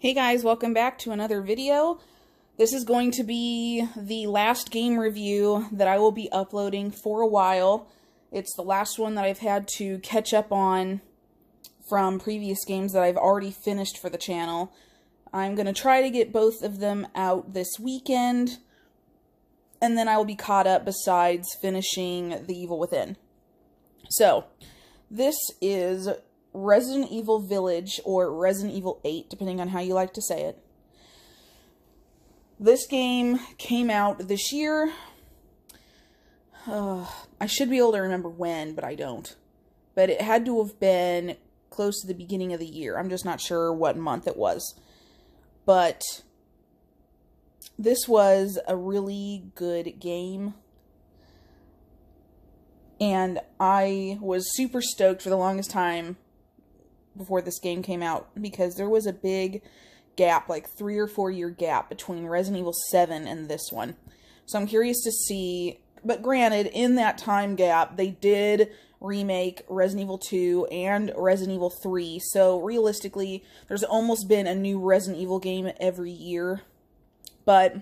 Hey guys, welcome back to another video. This is going to be the last game review that I will be uploading for a while. It's the last one that I've had to catch up on from previous games that I've already finished for the channel. I'm going to try to get both of them out this weekend, and then I will be caught up besides finishing The Evil Within. So, this is Resident Evil Village or Resident Evil 8, depending on how you like to say it. This game came out this year. Uh, I should be able to remember when, but I don't. But it had to have been close to the beginning of the year. I'm just not sure what month it was. But this was a really good game. And I was super stoked for the longest time before this game came out because there was a big gap, like three or four year gap between Resident Evil 7 and this one. So I'm curious to see, but granted, in that time gap, they did remake Resident Evil 2 and Resident Evil 3. So realistically, there's almost been a new Resident Evil game every year. But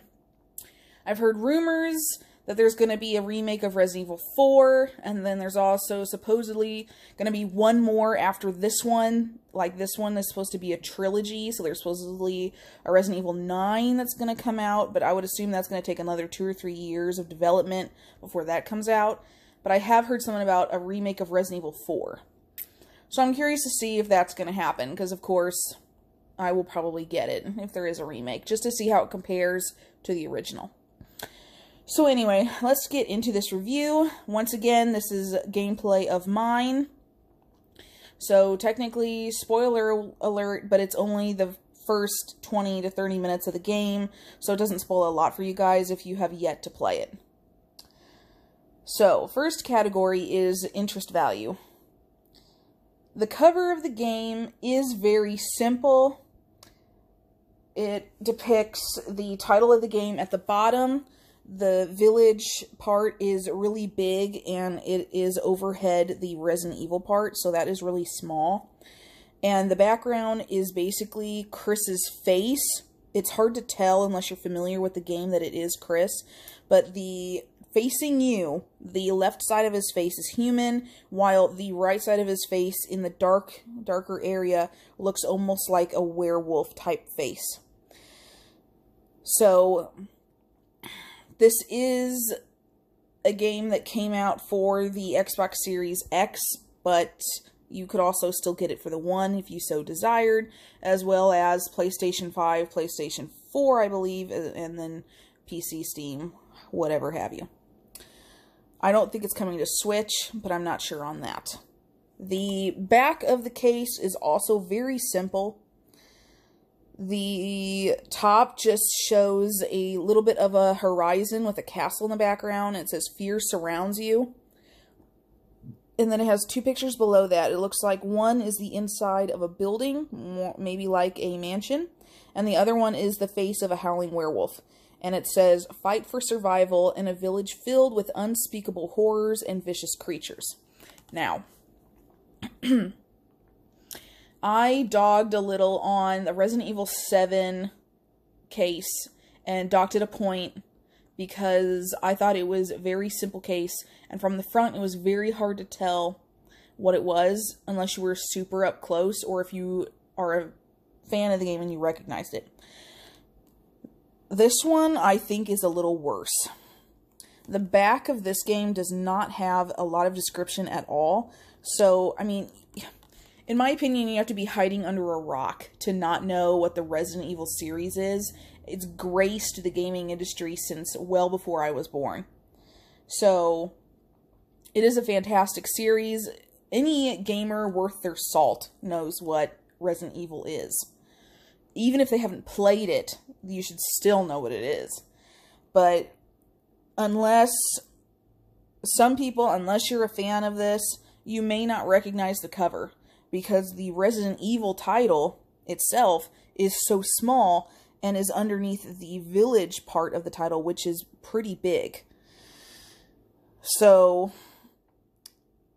I've heard rumors that there's going to be a remake of Resident Evil 4, and then there's also supposedly going to be one more after this one. Like, this one is supposed to be a trilogy, so there's supposedly a Resident Evil 9 that's going to come out, but I would assume that's going to take another two or three years of development before that comes out. But I have heard something about a remake of Resident Evil 4. So I'm curious to see if that's going to happen, because of course, I will probably get it if there is a remake, just to see how it compares to the original. So anyway, let's get into this review. Once again, this is gameplay of mine. So technically, spoiler alert, but it's only the first 20 to 30 minutes of the game, so it doesn't spoil a lot for you guys if you have yet to play it. So, first category is interest value. The cover of the game is very simple. It depicts the title of the game at the bottom, the village part is really big and it is overhead the Resident Evil part, so that is really small. And the background is basically Chris's face. It's hard to tell unless you're familiar with the game that it is Chris, but the facing you, the left side of his face is human, while the right side of his face in the dark darker area looks almost like a werewolf type face. So this is a game that came out for the Xbox Series X, but you could also still get it for the One if you so desired, as well as PlayStation 5, PlayStation 4, I believe, and then PC, Steam, whatever have you. I don't think it's coming to Switch, but I'm not sure on that. The back of the case is also very simple. The top just shows a little bit of a horizon with a castle in the background. It says fear surrounds you. And then it has two pictures below that. It looks like one is the inside of a building, maybe like a mansion, and the other one is the face of a howling werewolf. And it says, Fight for survival in a village filled with unspeakable horrors and vicious creatures. Now, I dogged a little on the Resident Evil 7 case and docked it a point because I thought it was a very simple case and from the front it was very hard to tell what it was unless you were super up close or if you are a fan of the game and you recognized it. This one I think is a little worse. The back of this game does not have a lot of description at all. So, I mean, in my opinion, you have to be hiding under a rock to not know what the Resident Evil series is. It's graced the gaming industry since well before I was born. So, it is a fantastic series. Any gamer worth their salt knows what Resident Evil is. Even if they haven't played it, you should still know what it is. But unless some people, unless you're a fan of this, you may not recognize the cover because the Resident Evil title itself is so small and is underneath the village part of the title, which is pretty big. So,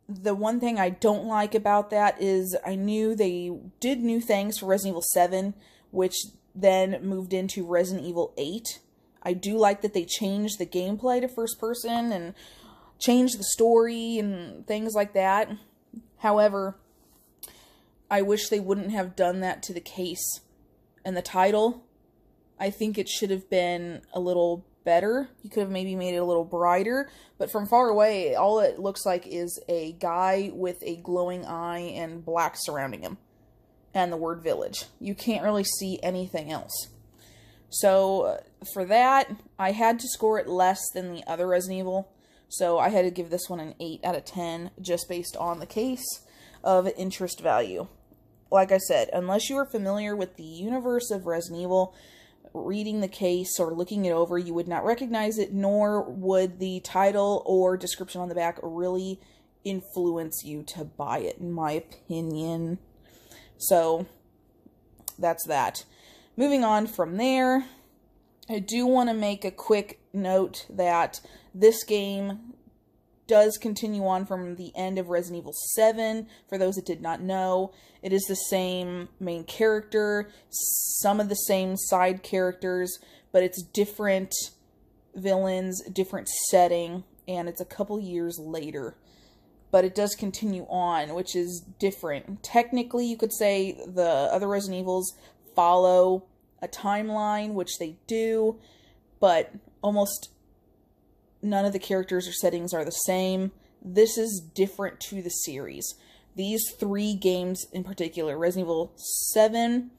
the one thing I don't like about that is I knew they did new things for Resident Evil 7 which then moved into Resident Evil 8. I do like that they changed the gameplay to first person and changed the story and things like that. However, I wish they wouldn't have done that to the case and the title. I think it should have been a little better. You could have maybe made it a little brighter, but from far away, all it looks like is a guy with a glowing eye and black surrounding him and the word village. You can't really see anything else. So, uh, for that, I had to score it less than the other Resident Evil. So, I had to give this one an 8 out of 10 just based on the case of interest value. Like I said, unless you are familiar with the universe of Resident Evil, reading the case or looking it over, you would not recognize it, nor would the title or description on the back really influence you to buy it, in my opinion. So, that's that. Moving on from there, I do want to make a quick note that this game does continue on from the end of Resident Evil 7. For those that did not know, it is the same main character, some of the same side characters, but it's different villains, different setting, and it's a couple years later. But it does continue on, which is different. Technically, you could say the other Resident Evils follow a timeline, which they do, but almost none of the characters or settings are the same. This is different to the series. These three games in particular, Resident Evil 7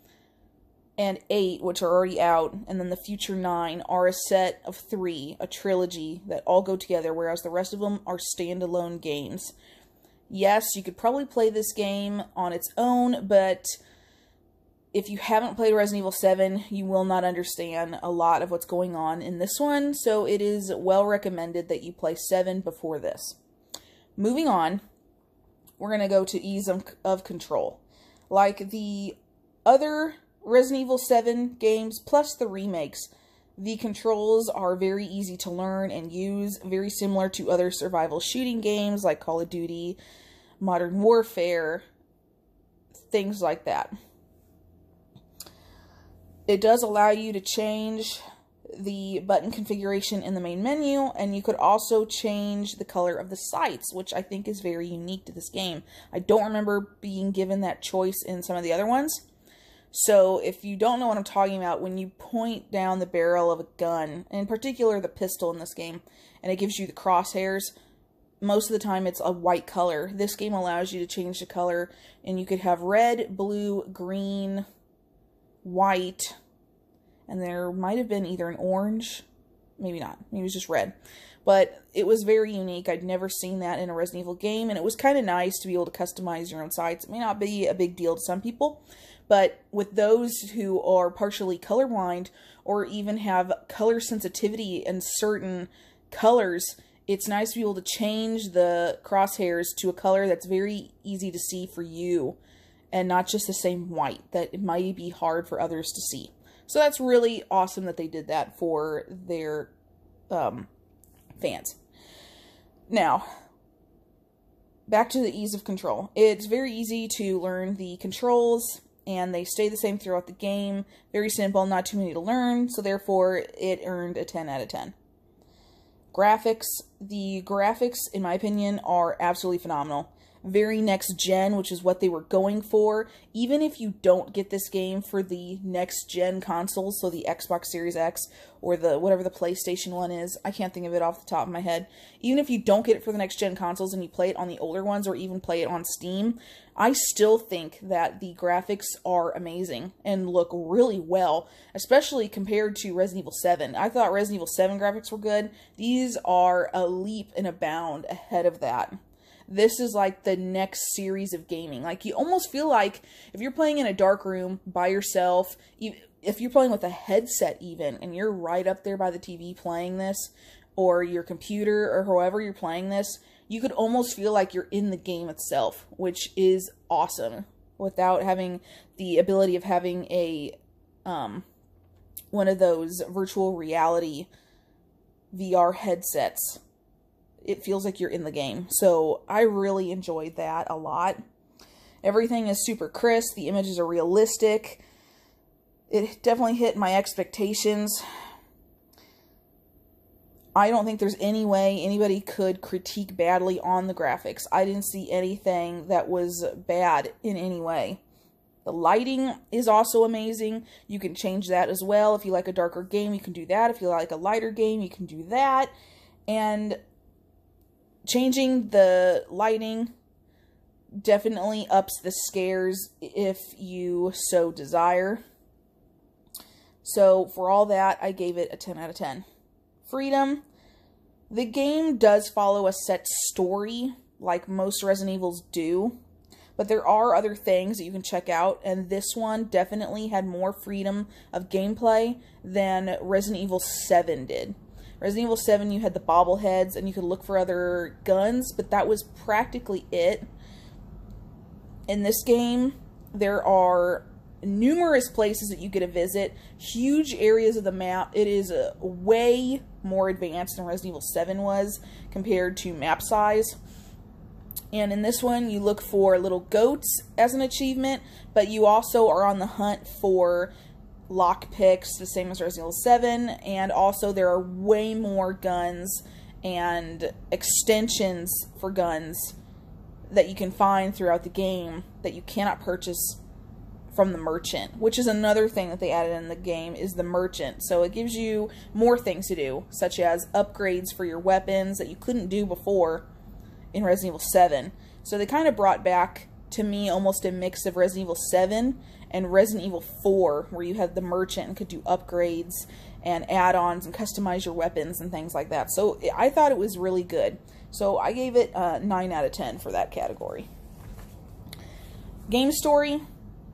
and 8, which are already out, and then the future 9, are a set of three, a trilogy that all go together, whereas the rest of them are standalone games. Yes, you could probably play this game on its own, but if you haven't played Resident Evil 7, you will not understand a lot of what's going on in this one, so it is well recommended that you play 7 before this. Moving on, we're going to go to ease of, of control. Like the other Resident Evil 7 games, plus the remakes, the controls are very easy to learn and use, very similar to other survival shooting games like Call of Duty, Modern Warfare, things like that. It does allow you to change the button configuration in the main menu, and you could also change the color of the sights, which I think is very unique to this game. I don't remember being given that choice in some of the other ones. So if you don't know what I'm talking about, when you point down the barrel of a gun, in particular the pistol in this game, and it gives you the crosshairs, most of the time it's a white color. This game allows you to change the color, and you could have red, blue, green, white, and there might have been either an orange, maybe not, maybe it was just red. But it was very unique. I'd never seen that in a Resident Evil game, and it was kind of nice to be able to customize your own sights. It may not be a big deal to some people, but with those who are partially colorblind or even have color sensitivity in certain colors, it's nice to be able to change the crosshairs to a color that's very easy to see for you and not just the same white that it might be hard for others to see. So that's really awesome that they did that for their um, fans. Now, back to the ease of control. It's very easy to learn the controls and they stay the same throughout the game. Very simple, not too many to learn, so therefore it earned a 10 out of 10. Graphics. The graphics, in my opinion, are absolutely phenomenal very next gen, which is what they were going for. Even if you don't get this game for the next gen consoles, so the Xbox Series X or the whatever the PlayStation one is, I can't think of it off the top of my head. Even if you don't get it for the next gen consoles and you play it on the older ones or even play it on Steam, I still think that the graphics are amazing and look really well, especially compared to Resident Evil 7. I thought Resident Evil 7 graphics were good. These are a leap and a bound ahead of that this is like the next series of gaming. Like you almost feel like if you're playing in a dark room by yourself, if you're playing with a headset even and you're right up there by the TV playing this or your computer or however you're playing this, you could almost feel like you're in the game itself, which is awesome without having the ability of having a um one of those virtual reality VR headsets it feels like you're in the game. So I really enjoyed that a lot. Everything is super crisp. The images are realistic. it definitely hit my expectations. I don't think there's any way anybody could critique badly on the graphics. I didn't see anything that was bad in any way. The lighting is also amazing. You can change that as well. If you like a darker game, you can do that. If you like a lighter game, you can do that. And changing the lighting definitely ups the scares if you so desire. So, for all that, I gave it a 10 out of 10. Freedom. The game does follow a set story, like most Resident Evils do, but there are other things that you can check out, and this one definitely had more freedom of gameplay than Resident Evil 7 did. Resident Evil 7, you had the bobbleheads, and you could look for other guns, but that was practically it. In this game, there are numerous places that you get to visit, huge areas of the map. It is uh, way more advanced than Resident Evil 7 was compared to map size. And in this one, you look for little goats as an achievement, but you also are on the hunt for lock picks, the same as Resident Evil 7, and also there are way more guns and extensions for guns that you can find throughout the game that you cannot purchase from the merchant, which is another thing that they added in the game is the merchant. So it gives you more things to do, such as upgrades for your weapons that you couldn't do before in Resident Evil 7. So they kind of brought back to me almost a mix of Resident Evil 7 and Resident Evil 4 where you had the merchant and could do upgrades and add-ons and customize your weapons and things like that. So I thought it was really good. So I gave it a 9 out of 10 for that category. Game story,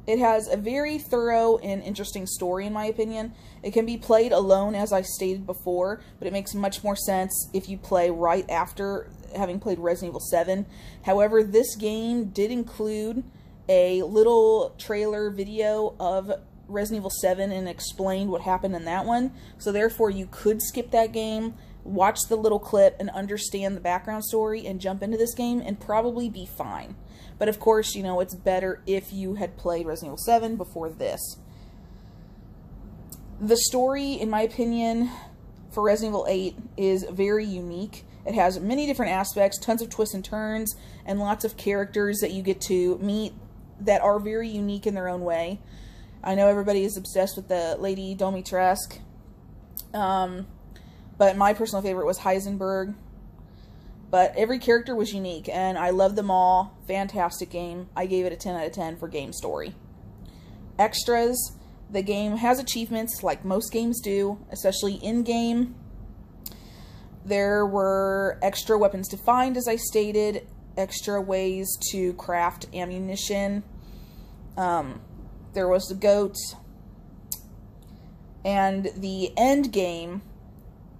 it has a very thorough and interesting story, in my opinion. It can be played alone, as I stated before, but it makes much more sense if you play right after having played Resident Evil 7. However, this game did include a little trailer video of Resident Evil 7 and explained what happened in that one. So, therefore, you could skip that game, watch the little clip, and understand the background story and jump into this game and probably be fine. But of course, you know, it's better if you had played Resident Evil 7 before this. The story, in my opinion, for Resident Evil 8 is very unique. It has many different aspects, tons of twists and turns, and lots of characters that you get to meet that are very unique in their own way. I know everybody is obsessed with the Lady Dimitrescu, um, but my personal favorite was Heisenberg. But every character was unique, and I loved them all. Fantastic game. I gave it a 10 out of 10 for game story. Extras. The game has achievements like most games do, especially in game. There were extra weapons to find, as I stated, extra ways to craft ammunition. Um, there was the goat. And the end game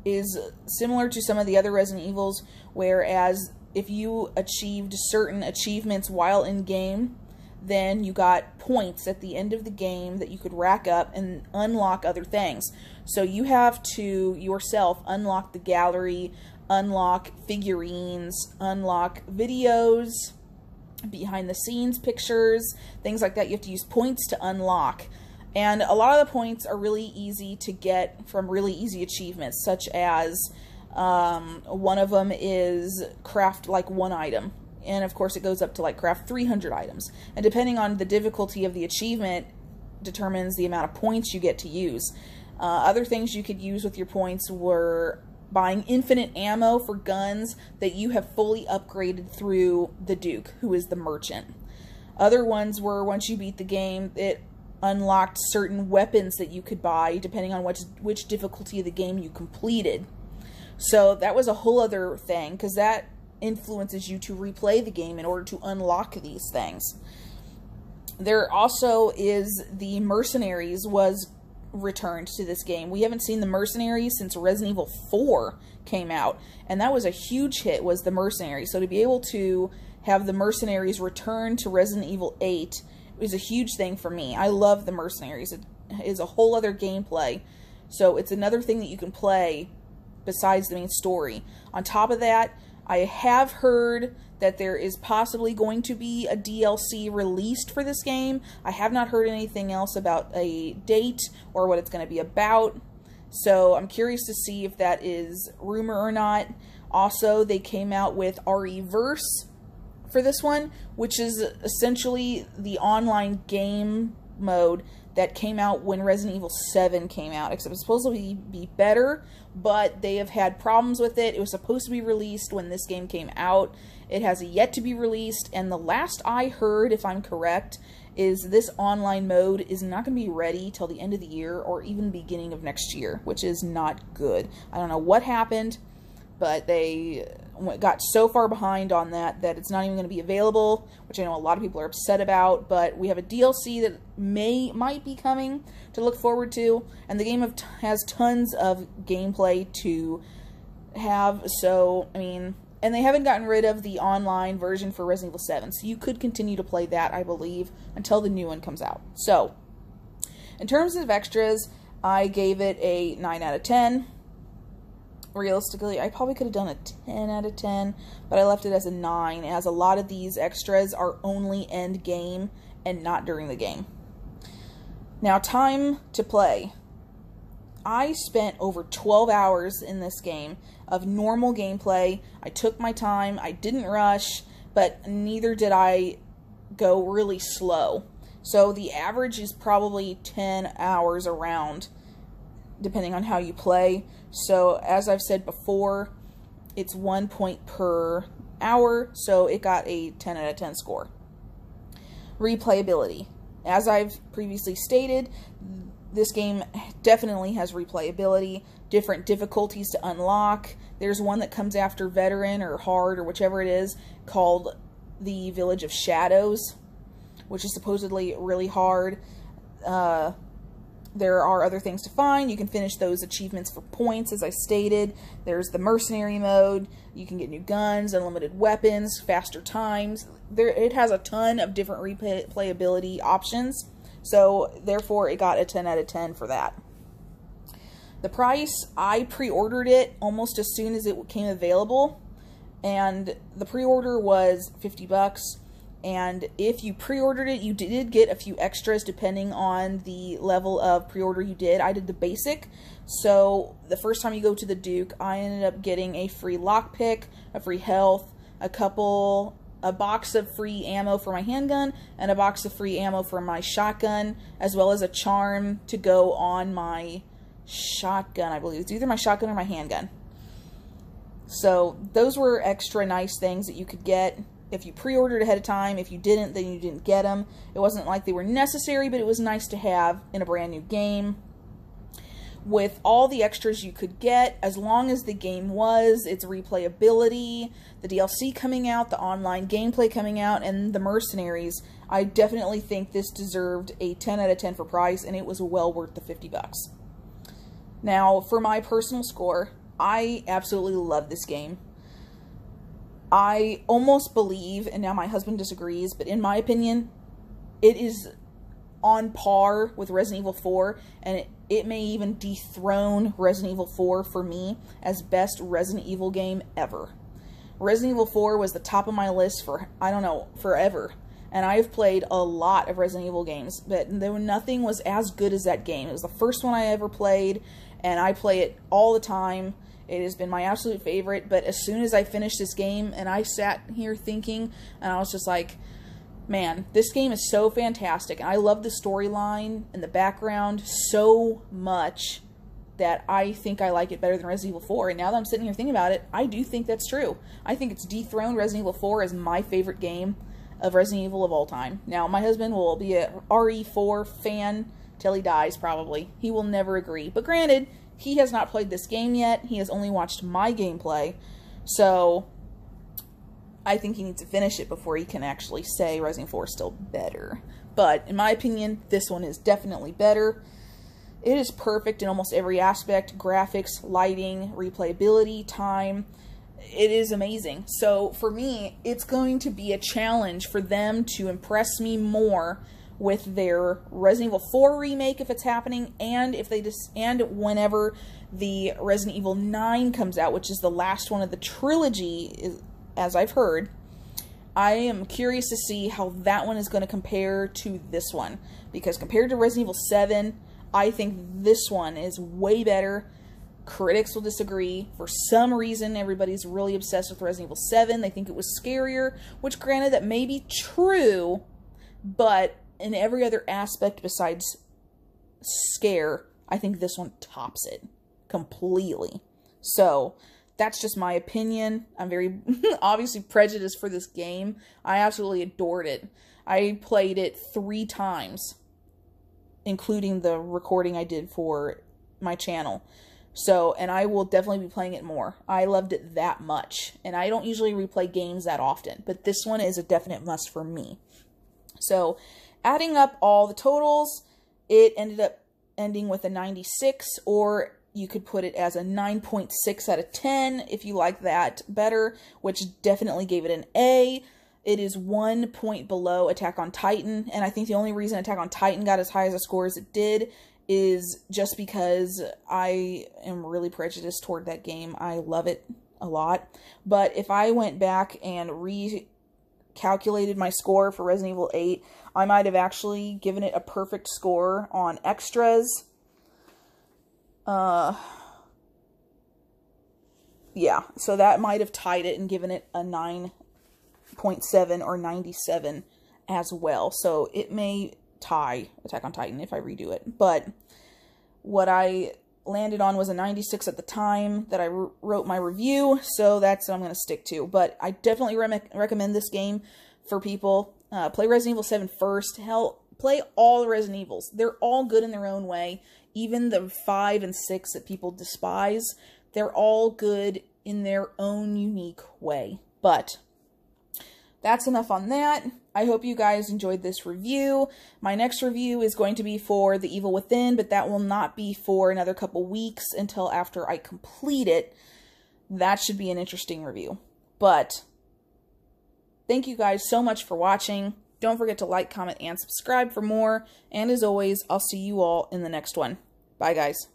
is similar to some of the other Resident Evils, whereas if you achieved certain achievements while in game, then you got points at the end of the game that you could rack up and unlock other things. So you have to yourself unlock the gallery, unlock figurines, unlock videos, behind the scenes pictures, things like that. You have to use points to unlock. And a lot of the points are really easy to get from really easy achievements, such as um, one of them is craft like one item. And of course, it goes up to like craft 300 items. And depending on the difficulty of the achievement, determines the amount of points you get to use. Uh, other things you could use with your points were buying infinite ammo for guns that you have fully upgraded through the Duke, who is the merchant. Other ones were once you beat the game, it unlocked certain weapons that you could buy depending on which which difficulty of the game you completed. So that was a whole other thing because that influences you to replay the game in order to unlock these things. There also is the mercenaries was returned to this game. We haven't seen the mercenaries since Resident Evil 4 came out, and that was a huge hit was the mercenaries. So to be able to have the mercenaries return to Resident Evil 8 is a huge thing for me. I love the mercenaries. It is a whole other gameplay. So it's another thing that you can play besides the main story. On top of that, I have heard that there is possibly going to be a DLC released for this game. I have not heard anything else about a date or what it's going to be about. So I'm curious to see if that is rumor or not. Also, they came out with Re:Verse for this one, which is essentially the online game mode that came out when Resident Evil 7 came out, except it's supposed to be better, but they have had problems with it. It was supposed to be released when this game came out. It has yet to be released, and the last I heard, if I'm correct, is this online mode is not going to be ready till the end of the year or even beginning of next year, which is not good. I don't know what happened, but they got so far behind on that that it's not even going to be available, which I know a lot of people are upset about. But we have a DLC that may might be coming to look forward to, and the game of has tons of gameplay to have. So I mean, and they haven't gotten rid of the online version for Resident Evil 7, so you could continue to play that, I believe, until the new one comes out. So, in terms of extras, I gave it a 9 out of 10 realistically, I probably could have done a 10 out of 10, but I left it as a 9, as a lot of these extras are only end game and not during the game. Now, time to play. I spent over 12 hours in this game of normal gameplay. I took my time, I didn't rush, but neither did I go really slow. So the average is probably 10 hours around, depending on how you play. So as I've said before, it's one point per hour, so it got a 10 out of 10 score. Replayability. As I've previously stated, this game definitely has replayability, different difficulties to unlock. There's one that comes after Veteran or Hard or whichever it is called the Village of Shadows, which is supposedly really hard. Uh, there are other things to find. You can finish those achievements for points, as I stated. There's the mercenary mode. You can get new guns, unlimited weapons, faster times. There, it has a ton of different replayability options. So, therefore, it got a 10 out of 10 for that. The price, I pre-ordered it almost as soon as it came available. And the pre-order was 50 bucks and if you pre-ordered it you did get a few extras depending on the level of pre-order you did. I did the basic. So the first time you go to the duke i ended up getting a free lockpick a free health a couple a box of free ammo for my handgun and a box of free ammo for my shotgun as well as a charm to go on my shotgun i believe. It's either my shotgun or my handgun. So those were extra nice things that you could get if you pre-ordered ahead of time. If you didn't, then you didn't get them. It wasn't like they were necessary, but it was nice to have in a brand new game. With all the extras you could get, as long as the game was, its replayability, the DLC coming out, the online gameplay coming out, and the mercenaries, I definitely think this deserved a 10 out of 10 for price, and it was well worth the 50 bucks. Now, for my personal score, I absolutely love this game. I almost believe, and now my husband disagrees, but in my opinion, it is on par with Resident Evil 4, and it, it may even dethrone Resident Evil 4 for me as best Resident Evil game ever. Resident Evil 4 was the top of my list for, I don't know, forever. And I've played a lot of Resident Evil games, but there nothing was as good as that game. It was the first one I ever played, and I play it all the time. It has been my absolute favorite, but as soon as I finished this game and I sat here thinking, and I was just like, man, this game is so fantastic. And I love the storyline and the background so much that I think I like it better than Resident Evil 4. And now that I'm sitting here thinking about it, I do think that's true. I think it's dethroned Resident Evil 4 as my favorite game of Resident Evil of all time. Now, my husband will be a RE4 fan till he dies, probably. He will never agree. But granted, he has not played this game yet. He has only watched my gameplay. So I think he needs to finish it before he can actually say Rising 4 is still better. But in my opinion, this one is definitely better. It is perfect in almost every aspect graphics, lighting, replayability, time. It is amazing. So for me, it's going to be a challenge for them to impress me more with their Resident Evil 4 remake if it's happening, and if they just and whenever the Resident Evil 9 comes out, which is the last one of the trilogy, as I've heard. I am curious to see how that one is going to compare to this one because compared to Resident Evil 7, I think this one is way better. Critics will disagree. For some reason, everybody's really obsessed with Resident Evil 7. They think it was scarier, which, granted, that may be true, but in every other aspect besides scare, I think this one tops it completely. So, that's just my opinion. I'm very obviously prejudiced for this game. I absolutely adored it. I played it three times, including the recording I did for my channel. So, and I will definitely be playing it more. I loved it that much. And I don't usually replay games that often, but this one is a definite must for me. So, adding up all the totals, it ended up ending with a 96, or you could put it as a 9.6 out of 10 if you like that better, which definitely gave it an A. It is one point below Attack on Titan, and I think the only reason Attack on Titan got as high as a score as it did is just because I am really prejudiced toward that game. I love it a lot. But if I went back and recalculated my score for Resident Evil 8, I might have actually given it a perfect score on extras. Uh yeah, so that might have tied it and given it a 9.7 or 97 as well. So it may tie Attack on Titan if I redo it. But what I landed on was a 96 at the time that I wrote my review, so that's what I'm going to stick to. But I definitely re recommend this game for people. Uh, play Resident Evil 7 first. Hell, play all the Resident Evils. They're all good in their own way. Even the 5 and 6 that people despise, they're all good in their own unique way. But that's enough on that. I hope you guys enjoyed this review. My next review is going to be for The Evil Within, but that will not be for another couple weeks until after I complete it. That should be an interesting review. But thank you guys so much for watching. Don't forget to like, comment, and subscribe for more. And as always, I'll see you all in the next one. Bye, guys.